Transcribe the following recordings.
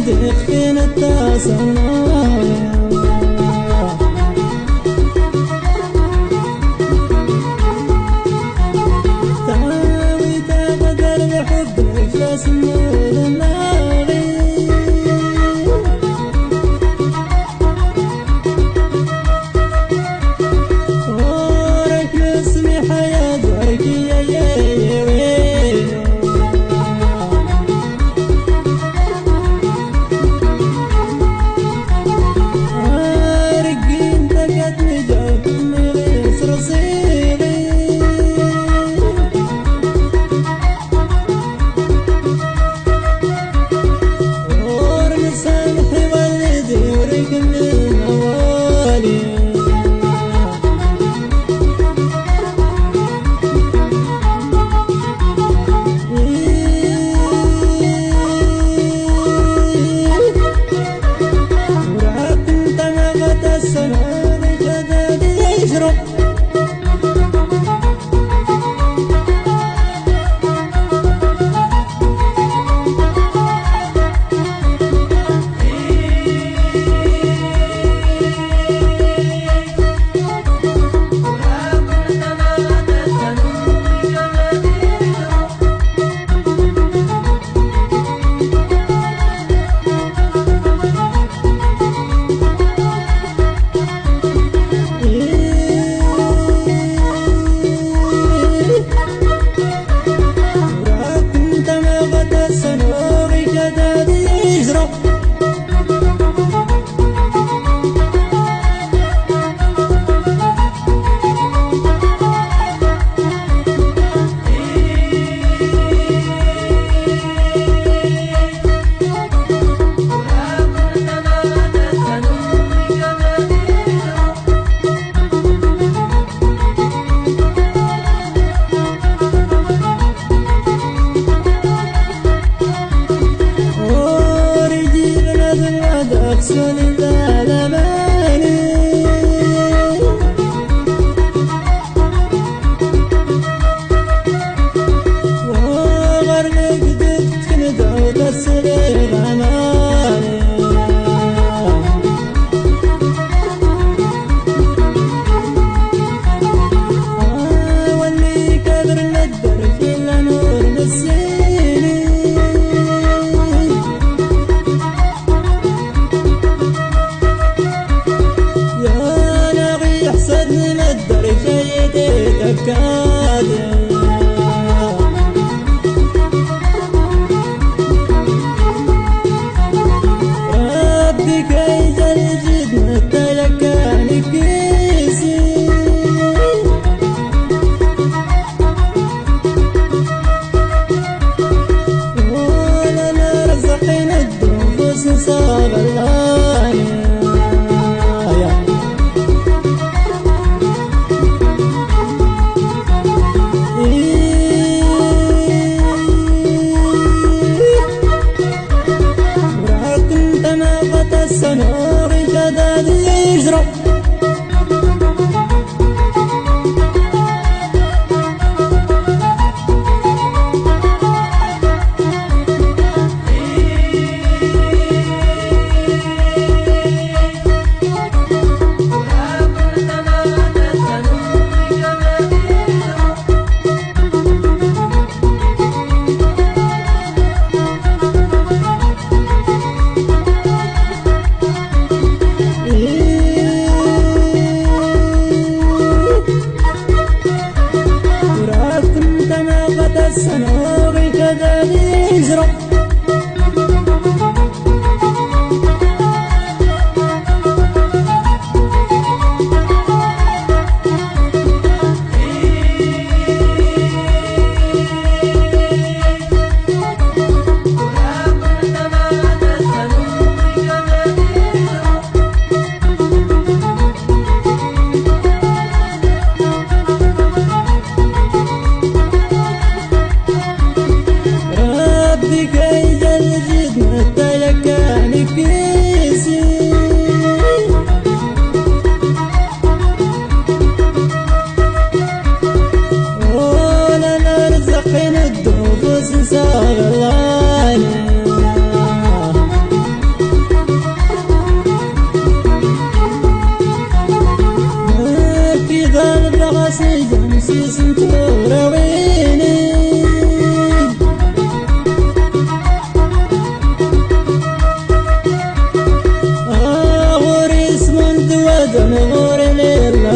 صدقك فين التاسع. قادر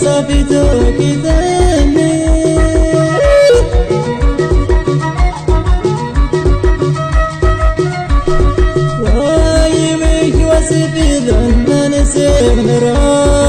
صافيتو كذاني واي ميك وسفيد من نسيب نرانو